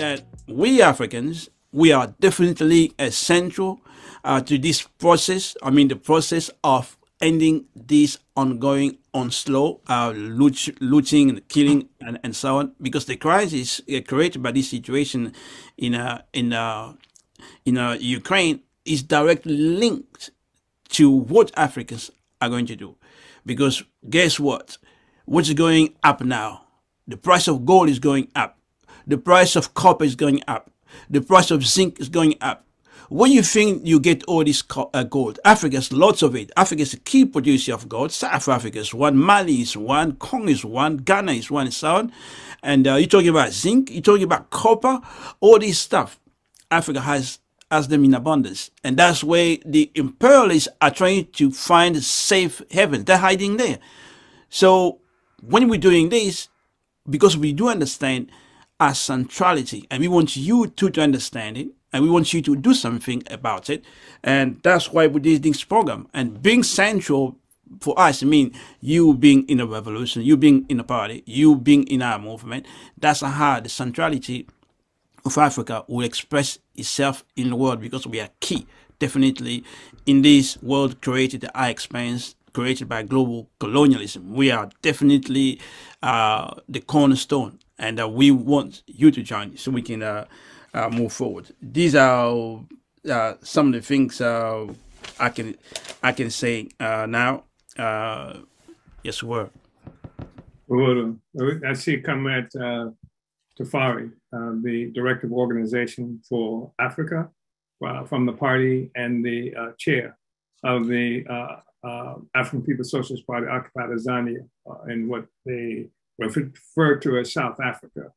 that we Africans, we are definitely essential uh, to this process. I mean, the process of ending this ongoing onslaught, uh, loot, looting, killing, and, and so on, because the crisis created by this situation in uh, in uh, in uh, Ukraine is directly linked to what Africans are going to do. Because guess what? What's going up now? The price of gold is going up. The price of copper is going up. The price of zinc is going up. Where you think you get all this gold, Africa has lots of it. Africa is a key producer of gold. South Africa is one. Mali is one. Congo is one. Ghana is one. And so on. And uh, you're talking about zinc. You're talking about copper. All this stuff. Africa has has them in abundance. And that's where the imperialists are trying to find a safe haven. They're hiding there. So when we're doing this, because we do understand our centrality and we want you to, to understand it and we want you to do something about it. And that's why we did this program. And being central for us, I mean, you being in a revolution, you being in a party, you being in our movement, that's how the centrality of Africa will express itself in the world because we are key, definitely, in this world created I experienced, created by global colonialism. We are definitely uh, the cornerstone, and uh, we want you to join so we can uh, uh move forward. These are uh, some of the things uh, I can I can say now. yes, sir. Well, I see Comrade Tafari, uh, the director of organization for Africa uh, from the party and the uh, chair of the uh, uh, African People's Socialist Party, Occupied Azania, in what they refer to as South Africa.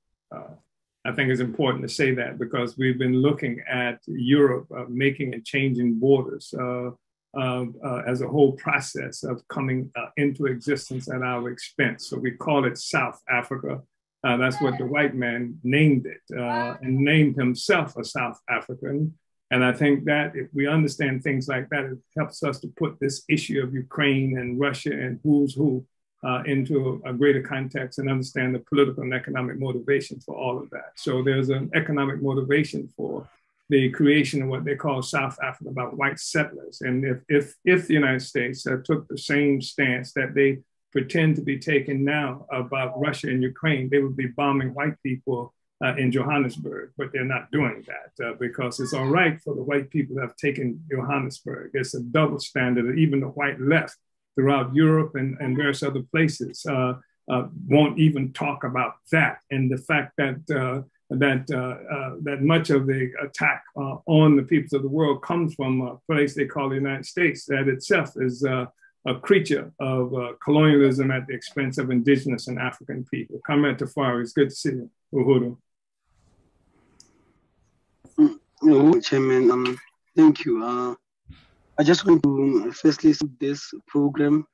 I think it's important to say that because we've been looking at Europe making and changing borders. Uh, uh, as a whole process of coming uh, into existence at our expense. So we call it South Africa uh, that's what the white man named it uh, and named himself a South African. And I think that if we understand things like that, it helps us to put this issue of Ukraine and Russia and who's who uh, into a, greater context and understand the political and economic motivation for all of that. So there's an economic motivation for the creation of what they call South Africa about white settlers. And if, if, if the United States uh, took the same stance that they pretend to be taking now about Russia and Ukraine, they would be bombing white people uh, in Johannesburg, but they're not doing that uh, because it's all right for the white people to have taken Johannesburg. It's a double standard. Even the white left throughout Europe and, and various other places uh, uh won't even talk about that. And the fact that uh, that uh, that much of the attack on the peoples of the world comes from a place they call the United States, that itself is a creature of uh, colonialism at the expense of indigenous and African people. Comrade Tafari, it's good to see you. Uhuru. Chairman, um, thank you. Uh, I just want to firstly see this program.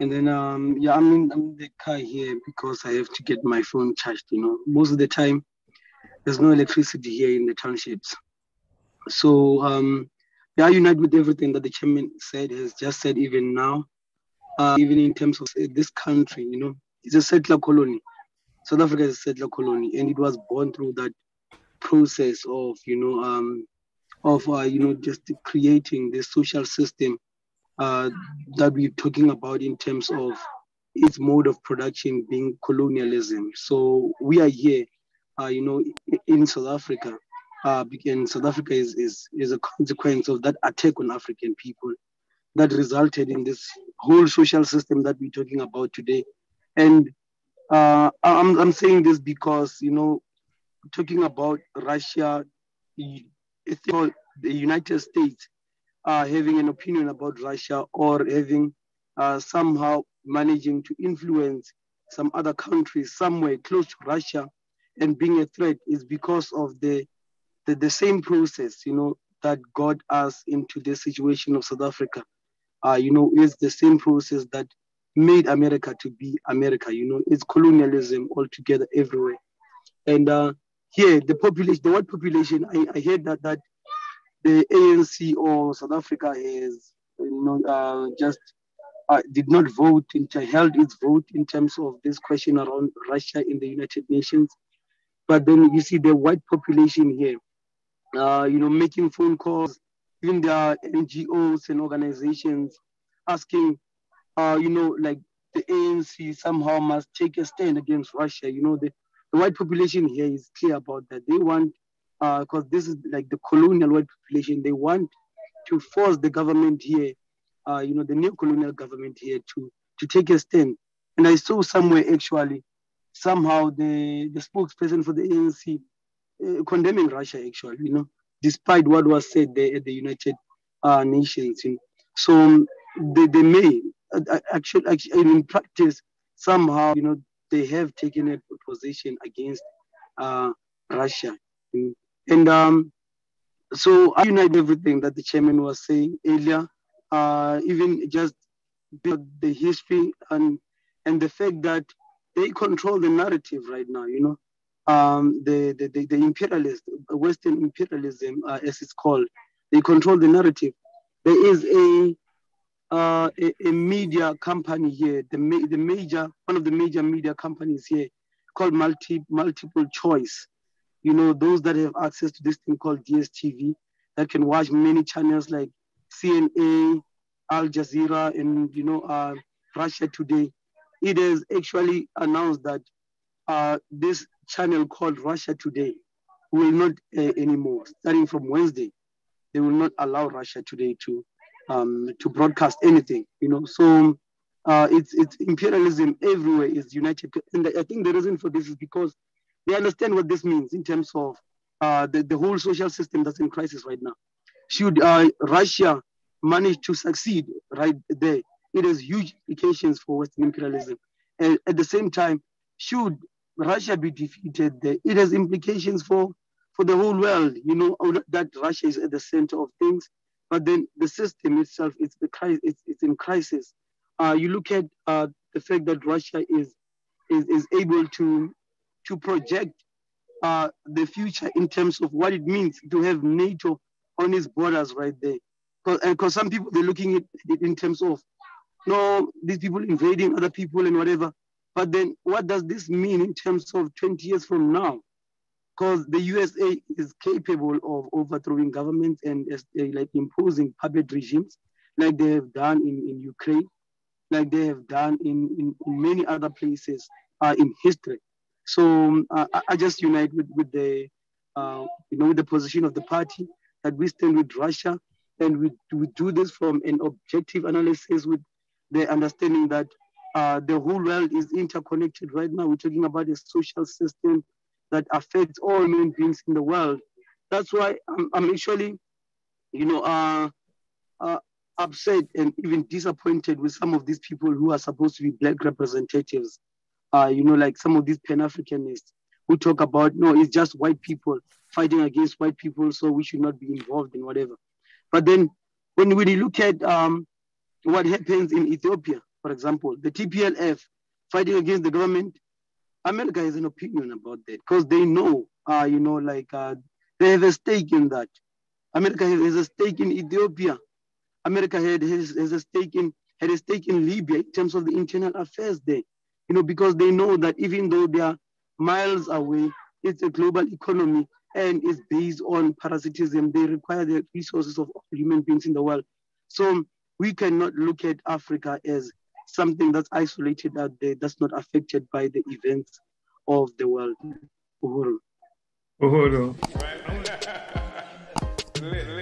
And then, um, yeah, I'm in, I'm in the car here because I have to get my phone charged. You know, most of the time, there's no electricity here in the townships. So, um, they are united with everything that the chairman said, has just said even now, uh, even in terms of this country, you know, it's a settler colony. South Africa is a settler colony, and it was born through that process of, you know, um, of, uh, you know, just creating this social system uh, that we're talking about in terms of its mode of production being colonialism. So we are here, uh, you know, in South Africa uh, in South Africa is, is, is a consequence of that attack on African people that resulted in this whole social system that we're talking about today. And uh, I'm, I'm saying this because, you know, talking about Russia, the United States uh, having an opinion about Russia or having uh, somehow managing to influence some other countries somewhere close to Russia and being a threat is because of the, the, the same process, you know, that got us into the situation of South Africa. Uh, you know, is the same process that made America to be America. You know, it's colonialism altogether everywhere. And uh, here, the population, the white population, I, I heard that that the ANC or South Africa has, you know, uh, just uh, did not vote, into, held its vote in terms of this question around Russia in the United Nations. But then you see the white population here, uh, you know, making phone calls, even there NGOs and organizations asking, uh, you know, like the ANC somehow must take a stand against Russia. You know, the, the white population here is clear about that. They want, because uh, this is like the colonial white population, they want to force the government here, uh, you know, the new colonial government here to, to take a stand. And I saw somewhere actually, somehow the, the spokesperson for the ANC uh, condemning Russia actually, you know, despite what was said there at the United uh, Nations. You know. So um, they, they may uh, actually, actually, in practice, somehow, you know, they have taken a position against uh, Russia. And um, so I unite everything that the chairman was saying earlier, uh, even just the history and and the fact that they control the narrative right now, you know. Um, the, the, the, the imperialist, Western imperialism, uh, as it's called, they control the narrative. There is a uh, a, a, media company here, the, ma- the major, one of the major media companies here called multi, MultiChoice. You know, those that have access to this thing called DSTV that can watch many channels like CNA, Al Jazeera, and, you know, uh, Russia Today. It has actually announced that uh, this channel called Russia Today will not anymore, starting from Wednesday. They will not allow Russia Today to um, to broadcast anything, you know. So uh, it's it's imperialism everywhere is united, and I think the reason for this is because they understand what this means in terms of uh, the the whole social system that's in crisis right now. Should uh, Russia manage to succeed right there, it has huge implications for Western imperialism. And at the same time, should Russia be defeated there, it has implications for for the whole world. You know that Russia is at the center of things but then the system itself it's the it's, it's in crisis. Uh, you look at uh, the fact that Russia is is, is able to to project uh, the future in terms of what it means to have NATO on its borders right there. Because some people they're looking at it in terms of no, these people invading other people and whatever. But then what does this mean in terms of 20 years from now? Because the USA is capable of overthrowing governments and uh, like imposing puppet regimes, like they have done in, in Ukraine, like they have done in, in, in many other places uh, in history. So um, I, just unite with, with the uh, you know with the position of the party that we stand with Russia, and we, we do this from an objective analysis with the understanding that uh, the whole world is interconnected right now. We're talking about a social system that affects all human beings in the world. That's why I'm, I'm actually, you know, uh, uh, upset and even disappointed with some of these people who are supposed to be black representatives. Uh, you know, like some of these Pan-Africanists who talk about, no, it's just white people fighting against white people, so we should not be involved in whatever. But then when we look at um, what happens in Ethiopia, for example, the TPLF fighting against the government, America has an opinion about that because they know, uh, you know, like uh, they have a stake in that. America has a stake in Ethiopia. America had, has, has a stake in had a stake in Libya in terms of the internal affairs there. You know, because they know that even though they are miles away, it's a global economy and it's based on parasitism. They require the resources of human beings in the world. So we cannot look at Africa as something that's isolated out there, that's not affected by the events of the world. Uhuru. Uhuru.